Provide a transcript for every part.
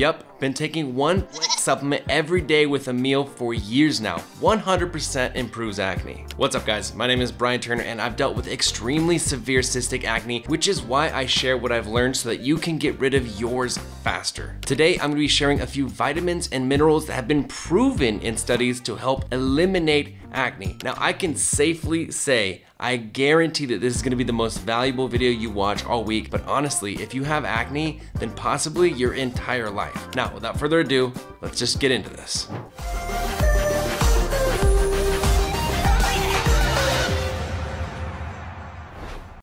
Yep, been taking one supplement every day with a meal for years now. 100% improves acne. What's up guys? My name is Brian Turner and I've dealt with extremely severe cystic acne, which is why I share what I've learned so that you can get rid of yours faster. Today, I'm gonna be sharing a few vitamins and minerals that have been proven in studies to help eliminate acne. Now, I can safely say I guarantee that this is gonna be the most valuable video you watch all week, but honestly, if you have acne, then possibly your entire life. Now, without further ado, let's just get into this.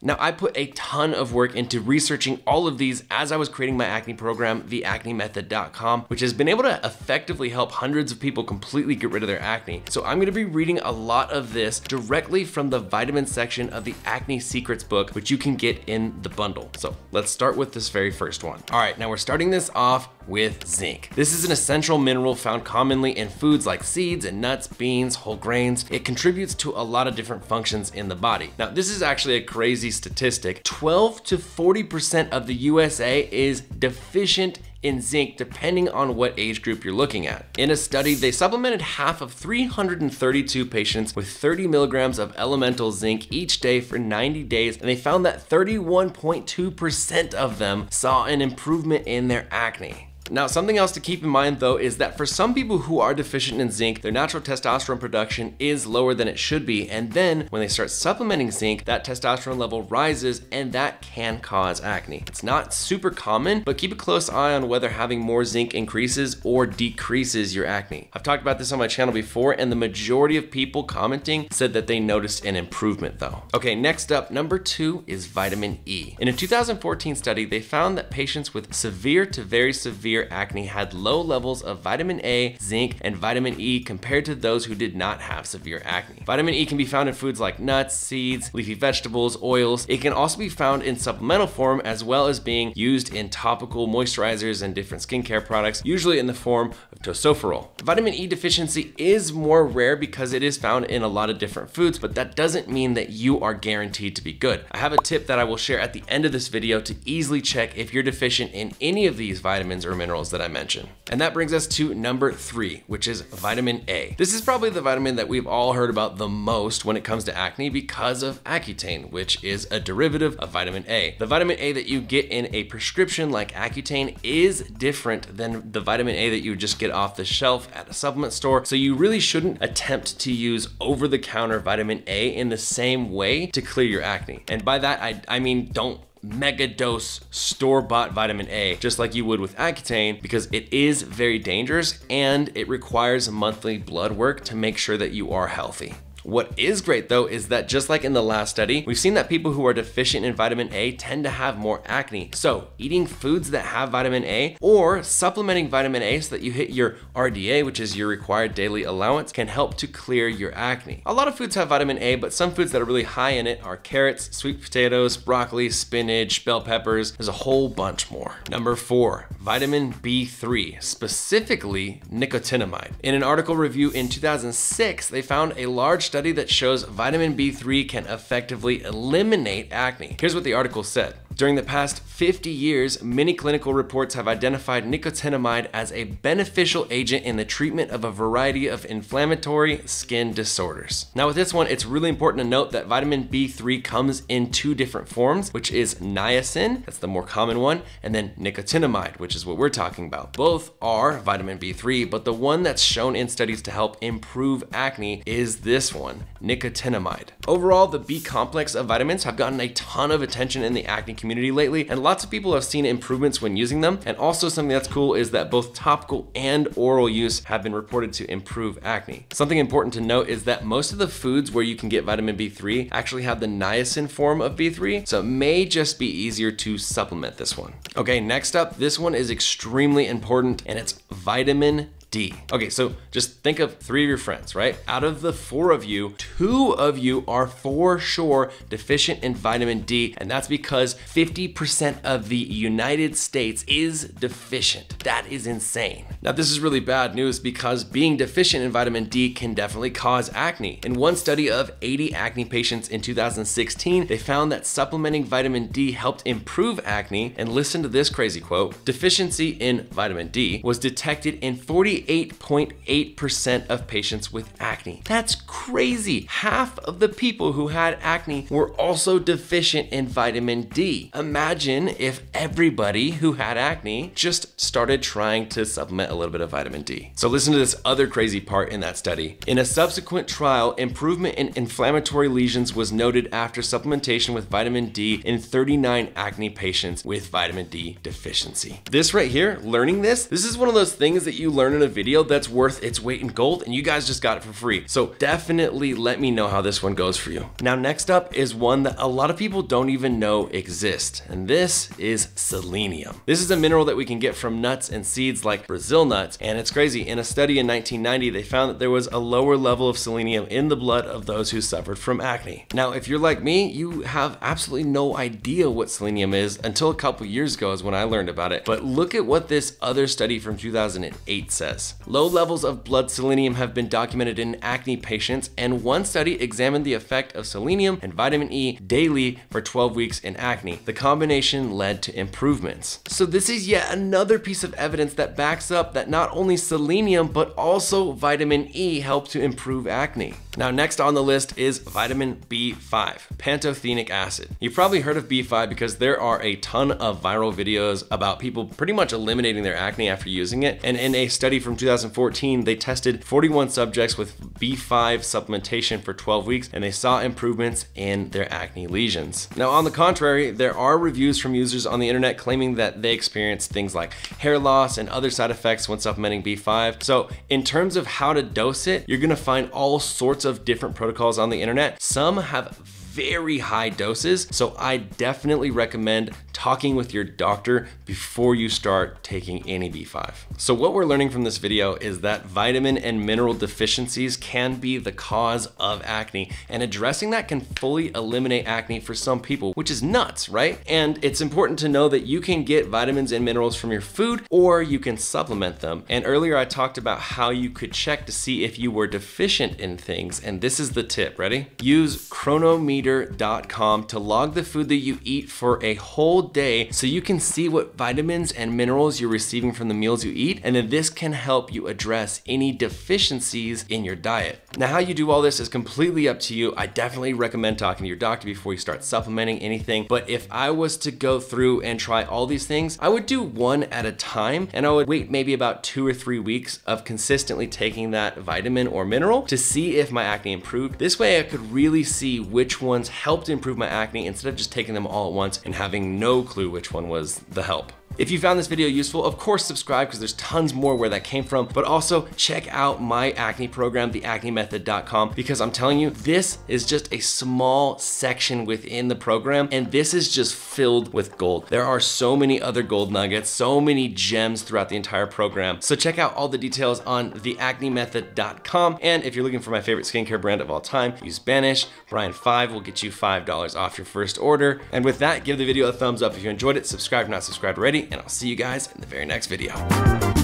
Now, I put a ton of work into researching all of these as I was creating my acne program, theacnemethod.com, which has been able to effectively help hundreds of people completely get rid of their acne. So I'm gonna be reading a lot of this directly from the vitamin section of the Acne Secrets book, which you can get in the bundle. So let's start with this very first one. All right, now we're starting this off with zinc. This is an essential mineral found commonly in foods like seeds and nuts, beans, whole grains. It contributes to a lot of different functions in the body. Now, this is actually a crazy statistic. 12 to 40% of the USA is deficient in zinc depending on what age group you're looking at. In a study, they supplemented half of 332 patients with 30 milligrams of elemental zinc each day for 90 days, and they found that 31.2% of them saw an improvement in their acne. Now, something else to keep in mind though is that for some people who are deficient in zinc, their natural testosterone production is lower than it should be. And then when they start supplementing zinc, that testosterone level rises and that can cause acne. It's not super common, but keep a close eye on whether having more zinc increases or decreases your acne. I've talked about this on my channel before and the majority of people commenting said that they noticed an improvement though. Okay, next up, number two is vitamin E. In a 2014 study, they found that patients with severe to very severe severe acne had low levels of vitamin A, zinc, and vitamin E compared to those who did not have severe acne. Vitamin E can be found in foods like nuts, seeds, leafy vegetables, oils. It can also be found in supplemental form as well as being used in topical moisturizers and different skincare products, usually in the form of tocopherol. Vitamin E deficiency is more rare because it is found in a lot of different foods, but that doesn't mean that you are guaranteed to be good. I have a tip that I will share at the end of this video to easily check if you're deficient in any of these vitamins or minerals minerals that I mentioned. And that brings us to number three, which is vitamin A. This is probably the vitamin that we've all heard about the most when it comes to acne because of Accutane, which is a derivative of vitamin A. The vitamin A that you get in a prescription like Accutane is different than the vitamin A that you just get off the shelf at a supplement store. So you really shouldn't attempt to use over-the-counter vitamin A in the same way to clear your acne. And by that, I, I mean, don't mega dose store-bought vitamin A, just like you would with Accutane, because it is very dangerous and it requires monthly blood work to make sure that you are healthy. What is great though is that just like in the last study, we've seen that people who are deficient in vitamin A tend to have more acne. So eating foods that have vitamin A or supplementing vitamin A so that you hit your RDA, which is your required daily allowance, can help to clear your acne. A lot of foods have vitamin A, but some foods that are really high in it are carrots, sweet potatoes, broccoli, spinach, bell peppers. There's a whole bunch more. Number four, vitamin B3, specifically nicotinamide. In an article review in 2006, they found a large study that shows vitamin B3 can effectively eliminate acne. Here's what the article said. During the past 50 years, many clinical reports have identified nicotinamide as a beneficial agent in the treatment of a variety of inflammatory skin disorders. Now with this one, it's really important to note that vitamin B3 comes in two different forms, which is niacin, that's the more common one, and then nicotinamide, which is what we're talking about. Both are vitamin B3, but the one that's shown in studies to help improve acne is this one, nicotinamide. Overall, the B complex of vitamins have gotten a ton of attention in the acne community community lately, and lots of people have seen improvements when using them. And also something that's cool is that both topical and oral use have been reported to improve acne. Something important to note is that most of the foods where you can get vitamin B3 actually have the niacin form of B3, so it may just be easier to supplement this one. Okay, next up, this one is extremely important and it's vitamin D. Okay, so just think of three of your friends, right? Out of the four of you, two of you are for sure deficient in vitamin D, and that's because 50% of the United States is deficient. That is insane. Now, this is really bad news because being deficient in vitamin D can definitely cause acne. In one study of 80 acne patients in 2016, they found that supplementing vitamin D helped improve acne. And listen to this crazy quote deficiency in vitamin D was detected in 48.8% of patients with acne. That's crazy. Half of the people who had acne were also deficient in vitamin D. Imagine if everybody who had acne just started trying to supplement a little bit of vitamin D. So listen to this other crazy part in that study. In a subsequent trial, improvement in inflammatory lesions was noted after supplementation with vitamin D in 39 acne patients with vitamin D deficiency. This right here, learning this, this is one of those things that you learn in a video that's worth its weight in gold and you guys just got it for free. So definitely let me know how this one goes for you. Now next up is one that a lot of people don't even know exists and this is selenium. This is a mineral that we can get from nuts and seeds like Brazil nuts and it's crazy. In a study in 1990 they found that there was a lower level of selenium in the blood of those who suffered from acne. Now if you're like me, you have absolutely no idea what selenium is until a couple years ago is when I learned about it. But look at what this other study from 2008 says. Low levels of blood selenium have been documented in acne patients, and one study examined the effect of selenium and vitamin E daily for 12 weeks in acne. The combination led to improvements. So this is yet another piece of evidence that backs up that not only selenium, but also vitamin E help to improve acne. Now next on the list is vitamin B5, pantothenic acid. You've probably heard of B5 because there are a ton of viral videos about people pretty much eliminating their acne after using it. And in a study from 2014, they tested 41 subjects with B5 supplementation for 12 weeks and they saw improvements in their acne lesions. Now on the contrary, there are reviews from users on the internet claiming that they experienced things like hair loss and other side effects when supplementing B5. So in terms of how to dose it, you're gonna find all sorts of different protocols on the internet. Some have very high doses. So I definitely recommend talking with your doctor before you start taking any B5. So what we're learning from this video is that vitamin and mineral deficiencies can be the cause of acne and addressing that can fully eliminate acne for some people, which is nuts, right? And it's important to know that you can get vitamins and minerals from your food or you can supplement them. And earlier I talked about how you could check to see if you were deficient in things. And this is the tip, ready? Use Cronometer Eater.com to log the food that you eat for a whole day so you can see what vitamins and minerals you're receiving from the meals you eat. And then this can help you address any deficiencies in your diet. Now, how you do all this is completely up to you. I definitely recommend talking to your doctor before you start supplementing anything. But if I was to go through and try all these things, I would do one at a time and I would wait maybe about two or three weeks of consistently taking that vitamin or mineral to see if my acne improved. This way I could really see which one ones helped improve my acne instead of just taking them all at once and having no clue which one was the help. If you found this video useful, of course subscribe because there's tons more where that came from, but also check out my acne program, theacnemethod.com, because I'm telling you, this is just a small section within the program, and this is just filled with gold. There are so many other gold nuggets, so many gems throughout the entire program. So check out all the details on theacnemethod.com, and if you're looking for my favorite skincare brand of all time, use Banish. Brian5 will get you $5 off your first order. And with that, give the video a thumbs up if you enjoyed it, subscribe if not subscribed already, and I'll see you guys in the very next video.